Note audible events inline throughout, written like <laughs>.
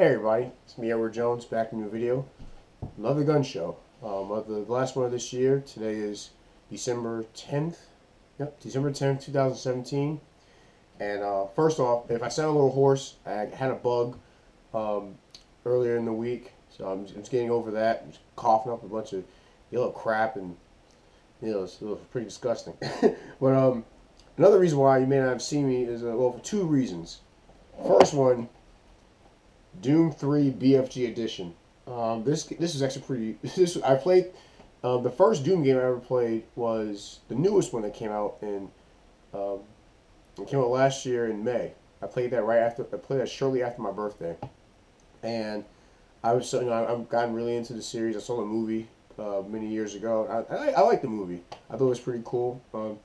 Hey everybody, it's me Edward Jones back in a new video. Another gun show. Um, of the last one of this year. Today is December 10th. Yep, December 10th, 2017. And uh, first off, if I sound a little hoarse, I had a bug um, earlier in the week, so I'm just, I'm just getting over that. I'm just coughing up a bunch of yellow crap, and you know, it's, pretty disgusting. <laughs> but um, another reason why you may not have seen me is uh, well, for two reasons. First one Doom 3 BFG Edition. Um, this this is actually pretty. <laughs> This I played. Um, the first Doom game I ever played was the newest one that came out in. Um, it came out last year in May. I played that right after. I played that shortly after my birthday, and I was you know I, I've gotten really into the series. I saw the movie uh, many years ago. I, I, I like the movie. I thought it was pretty cool. Um,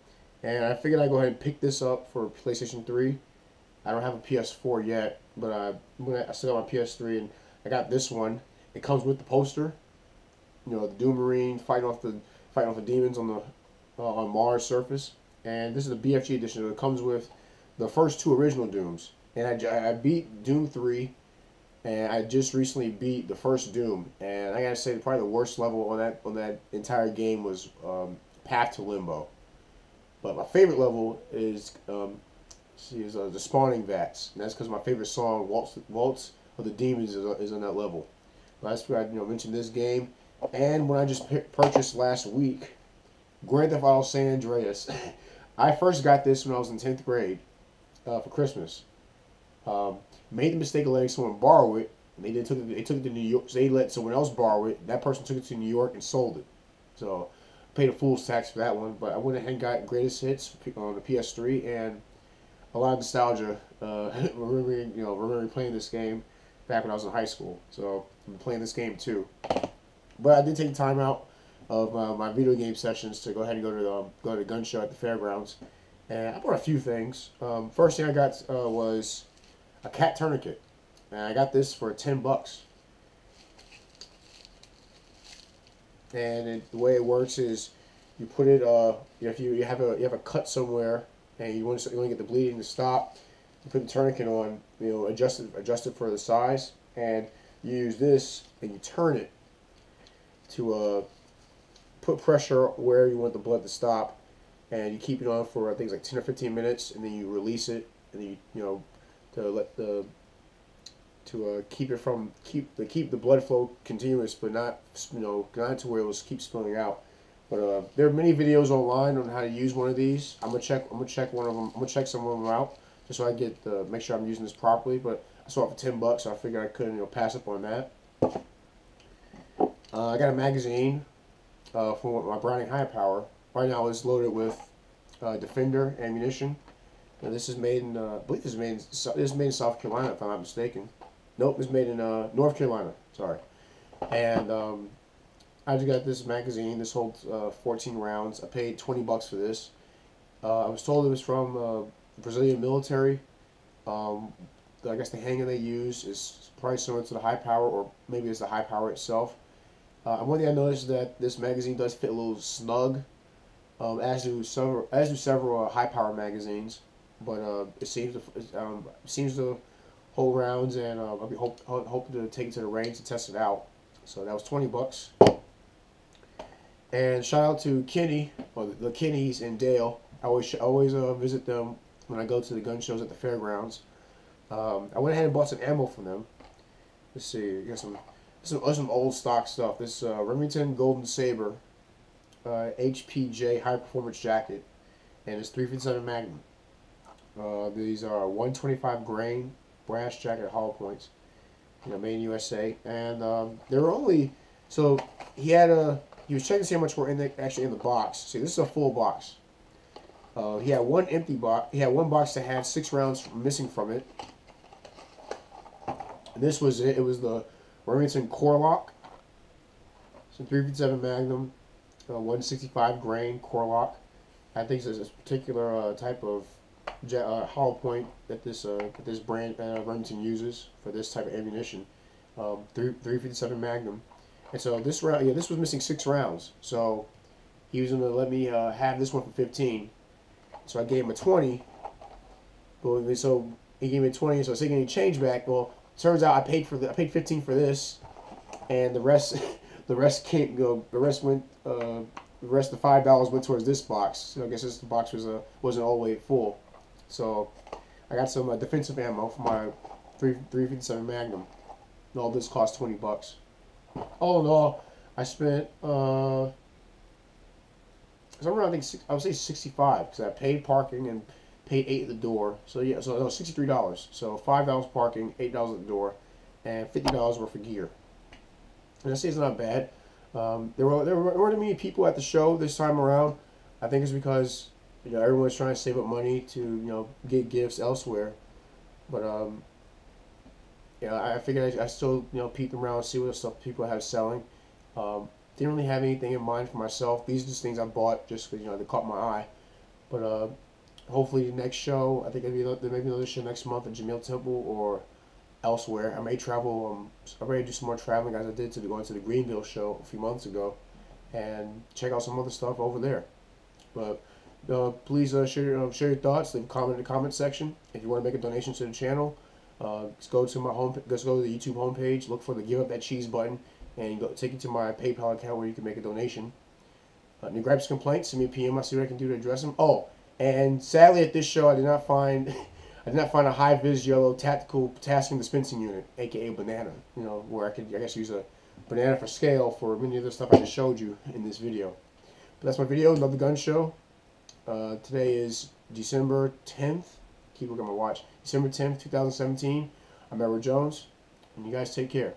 and I figured I'd go ahead and pick this up for PlayStation 3. I don't have a PS4 yet, but I, I still got my PS3 and I got this one. It comes with the poster. You know, the Doom Marine fighting off the fighting off the demons on the uh, on Mars surface. And this is the BFG edition. It comes with the first two original Dooms. And I, I beat Doom 3, and I just recently beat the first Doom. And I gotta say, probably the worst level on that on that entire game was um, Path to Limbo. But my favorite level is um, see is uh, the spawning vats, and that's because my favorite song Waltz Waltz of the Demons is, uh, is on that level. Last week I you know mentioned this game, and when I just purchased last week, Grand Theft Auto San Andreas. <laughs> I first got this when I was in tenth grade uh, for Christmas. Um, made the mistake of letting someone borrow it. They took it. They took it to New York. So they let someone else borrow it. That person took it to New York and sold it. So paid a fool's tax for that one. But I went ahead and got greatest hits on the PS3 and a lot of nostalgia. Uh, <laughs> remembering, you know, remembering playing this game back when I was in high school. So I'm playing this game too. But I did take time out of uh, my video game sessions to go ahead and go to the, um, go to the gun show at the fairgrounds. And I bought a few things. Um, first thing I got uh, was a CAT tourniquet, and I got this for ten bucks. And it, the way it works is, you put it. Uh, if you, you have a you have a cut somewhere and you want to, you want to get the bleeding to stop, you put the tourniquet on, you know, adjust it, adjust it for the size, and you use this and you turn it to uh, put pressure where you want the blood to stop, and you keep it on for I think like 10 or 15 minutes, and then you release it, and then you, you know, to let the to uh, keep it from keep the keep the blood flow continuous, but not you know not to where it will keep spilling out. But uh, there are many videos online on how to use one of these. I'm gonna check. I'm gonna check one of them. I'm gonna check some of them out just so I get the make sure I'm using this properly. But I saw it for ten bucks, so I figured I couldn't you know pass up on that. Uh, I got a magazine uh, for my Browning High Power. Right now it's loaded with uh, Defender ammunition. Now this is made in uh, I believe this is made in, this is made in South Carolina if I'm not mistaken. Nope, it's made in North Carolina. Sorry, and um, I just got this magazine. This holds uh, 14 rounds. I paid 20 bucks for this. Uh, I was told it was from uh, Brazilian military. Um, I guess the hanger they use is probably similar to the high power, or maybe it's the high power itself. Uh, one thing I noticed is that this magazine does fit a little snug, um, as do several as do several uh, high power magazines. But uh, it seems to um, seems to hold rounds, and I'll be hope hope to take it to the range to test it out. So that was 20 bucks. And shout out to Kenny, or the Kennys in Dale. I always always uh, visit them when I go to the gun shows at the fairgrounds. Um, I went ahead and bought some ammo from them. Let's see, got some some, some old stock stuff. This uh, Remington Golden Saber uh, HPJ high performance jacket, and it's 357 Magnum. Uh, these are 125 grain brass jacket hollow points, you know, made in USA, and um, they're only so he had a he was checking to see how much were in the, actually in the box. See, this is a full box. Uh, he had one empty box. He had one box that had six rounds missing from it. And this was it. It was the Remington Core-Lokt. It's a 357 Magnum, uh, 165 grain Core-Lokt. I think it's a particular uh, type of uh, hollow point that this uh, that this brand uh, Remington uses for this type of ammunition. Um, 357 Magnum. And so this round, yeah, this was missing six rounds. So he was going to let me uh, have this one for 15. So I gave him a 20. But so he gave me a 20, so I was taking any change back. Well, turns out I paid for the I paid 15 for this, and the rest <laughs> the rest can't go. The rest went. Uh, the rest of the five dollars went towards this box. So I guess this box was uh, wasn't all the way full. So I got some uh, defensive ammo for my 3 357 Magnum. And all this cost 20 bucks. All in all, I spent uh, somewhere I think six, I would say 65 because I paid parking and paid eight at the door. So yeah, so no, 63 dollars. So five dollars parking, eight dollars at the door, and 50 dollars worth of gear. And I say it's not bad. Um, there were there weren't many people at the show this time around. I think it's because you know everyone's trying to save up money to you know get gifts elsewhere. But um, you know, I figured I, I still you know peek around and see what stuff people have selling. Um, didn't really have anything in mind for myself. These are just things I bought just because you know they caught my eye. But uh, hopefully the next show, I think maybe there may be another show next month at Jamil Temple or elsewhere. I may travel. Um, I may do some more traveling as I did to the, going to the Greenville show a few months ago, and check out some other stuff over there. But uh, please uh, share uh, share your thoughts. Leave a comment in the comment section. If you want to make a donation to the channel, uh, just go to my home. Just go to the YouTube homepage. Look for the Give Up That Cheese button, and go take you to my PayPal account where you can make a donation. Uh, gripes, complaints, send me a PM. I'll see what I can do to address them. Oh, and sadly at this show, I did not find. <laughs> I did not find a high vis yellow tactical tasking dispensing unit, aka banana. You know, where I could I guess use a banana for scale for many of the stuff I just showed you in this video. But that's my video. Love the gun show. Uh, today is December 10th. Keep looking at my watch. December 10th, 2017. I'm Edward Jones, and you guys take care.